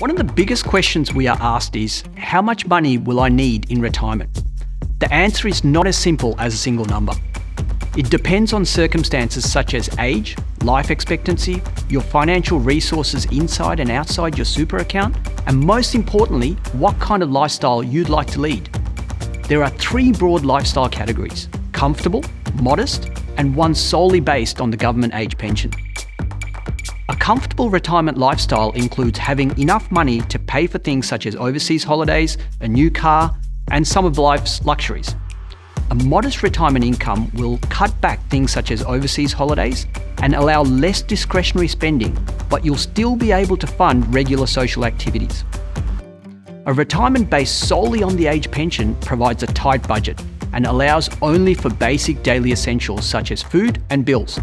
One of the biggest questions we are asked is how much money will I need in retirement? The answer is not as simple as a single number. It depends on circumstances such as age, life expectancy, your financial resources inside and outside your super account, and most importantly, what kind of lifestyle you'd like to lead. There are three broad lifestyle categories comfortable, modest, and one solely based on the government age pension. A comfortable retirement lifestyle includes having enough money to pay for things such as overseas holidays, a new car, and some of life's luxuries. A modest retirement income will cut back things such as overseas holidays and allow less discretionary spending, but you'll still be able to fund regular social activities. A retirement based solely on the age pension provides a tight budget and allows only for basic daily essentials such as food and bills.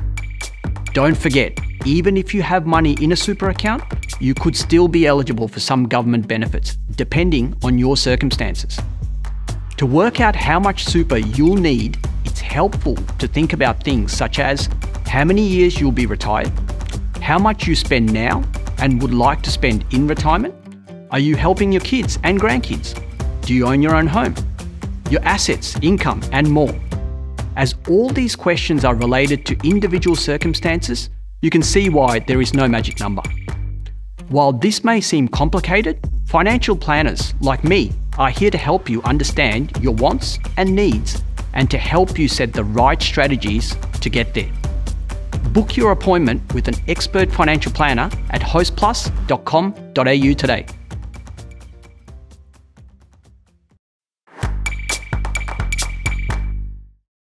Don't forget, even if you have money in a super account, you could still be eligible for some government benefits, depending on your circumstances. To work out how much super you'll need, it's helpful to think about things such as how many years you'll be retired, how much you spend now and would like to spend in retirement, are you helping your kids and grandkids, do you own your own home, your assets, income, and more. As all these questions are related to individual circumstances, you can see why there is no magic number. While this may seem complicated, financial planners like me are here to help you understand your wants and needs and to help you set the right strategies to get there. Book your appointment with an expert financial planner at hostplus.com.au today.